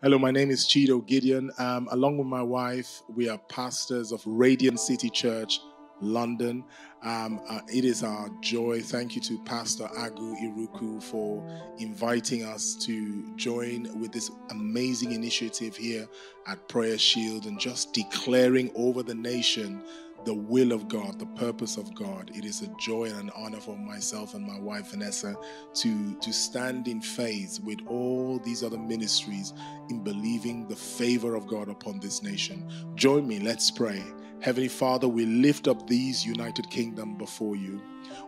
Hello, my name is Chido Gideon. Um, along with my wife, we are pastors of Radiant City Church, London. Um, uh, it is our joy. Thank you to Pastor Agu Irukwu for inviting us to join with this amazing initiative here at Prayer Shield and just declaring over the nation the will of God, the purpose of God. It is a joy and an honor for myself and my wife Vanessa to, to stand in faith with all these other ministries in believing the favor of God upon this nation. Join me, let's pray. Heavenly Father, we lift up these United Kingdom before you.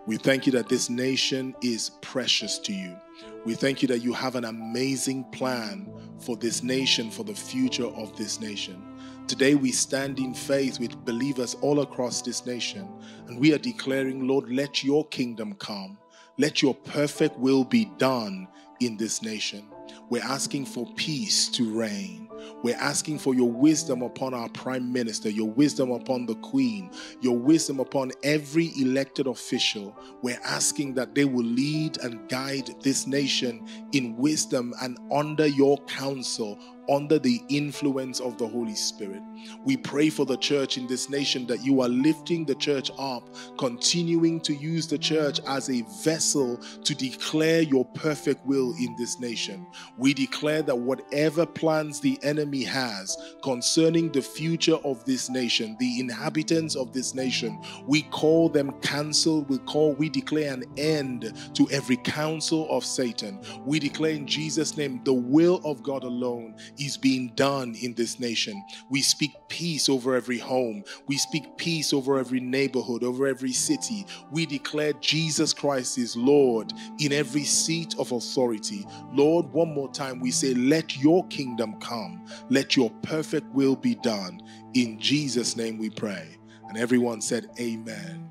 We thank you that this nation is precious to you. We thank you that you have an amazing plan for this nation, for the future of this nation. Today we stand in faith with believers all across this nation, and we are declaring, Lord, let your kingdom come. Let your perfect will be done in this nation. We're asking for peace to reign. We're asking for your wisdom upon our prime minister, your wisdom upon the queen, your wisdom upon every elected official. We're asking that they will lead and guide this nation in wisdom and under your counsel under the influence of the Holy Spirit. We pray for the church in this nation that you are lifting the church up, continuing to use the church as a vessel to declare your perfect will in this nation. We declare that whatever plans the enemy has concerning the future of this nation, the inhabitants of this nation, we call them cancelled. We call, we declare an end to every counsel of Satan. We declare in Jesus' name the will of God alone is being done in this nation. We speak peace over every home. We speak peace over every neighborhood, over every city. We declare Jesus Christ is Lord in every seat of authority. Lord, one more time, we say, Let your kingdom come. Let your perfect will be done. In Jesus' name we pray. And everyone said, Amen.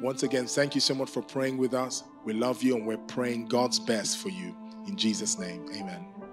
Once again, thank you so much for praying with us. We love you and we're praying God's best for you. In Jesus' name, amen.